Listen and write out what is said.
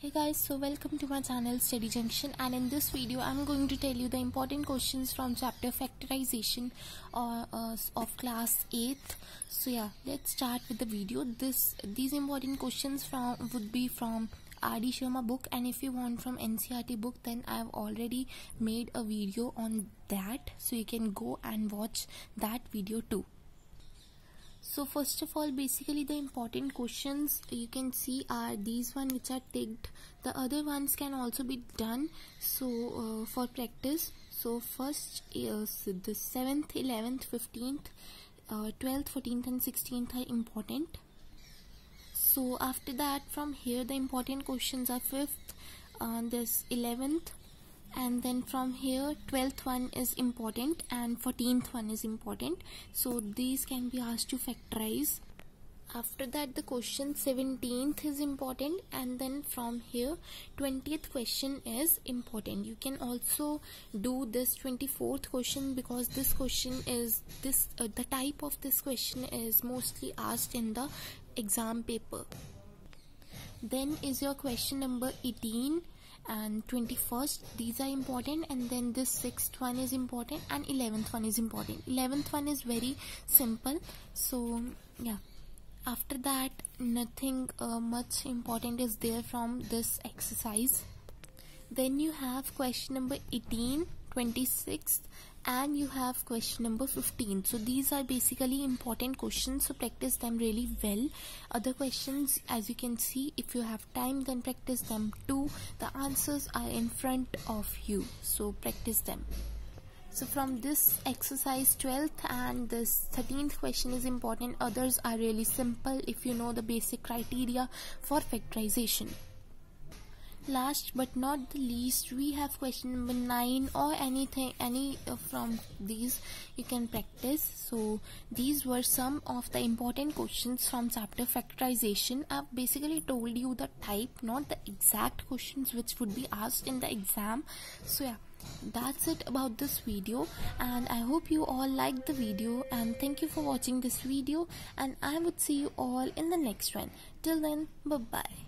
Hey guys, so welcome to my channel Study Junction and in this video I'm going to tell you the important questions from chapter factorization uh, uh, of class 8th. So yeah, let's start with the video. This These important questions from would be from R.D. Sharma book and if you want from NCERT book then I have already made a video on that so you can go and watch that video too so first of all basically the important questions you can see are these one which are ticked. The other ones can also be done. So uh, for practice. So first is the 7th 11th 15th uh, 12th 14th and 16th are important. So after that from here the important questions are 5th uh, this 11th and then from here 12th one is important and 14th one is important. So these can be asked to factorize. After that the question 17th is important. And then from here 20th question is important. You can also do this 24th question because this question is this uh, the type of this question is mostly asked in the exam paper. Then is your question number 18 and 21st these are important and then this sixth one is important and 11th one is important. 11th one is very simple. So yeah. After that nothing uh, much important is there from this exercise. Then you have question number 18 26th and you have question number 15 so these are basically important questions. So practice them really well. Other questions as you can see if you have time then practice them too. The answers are in front of you. So practice them. So from this exercise 12th and this 13th question is important. Others are really simple if you know the basic criteria for factorization last but not the least we have question number 9 or anything any uh, from these you can practice. So these were some of the important questions from chapter factorization. I've basically told you the type not the exact questions which would be asked in the exam. So yeah that's it about this video and i hope you all liked the video and thank you for watching this video and i would see you all in the next one. Till then bye bye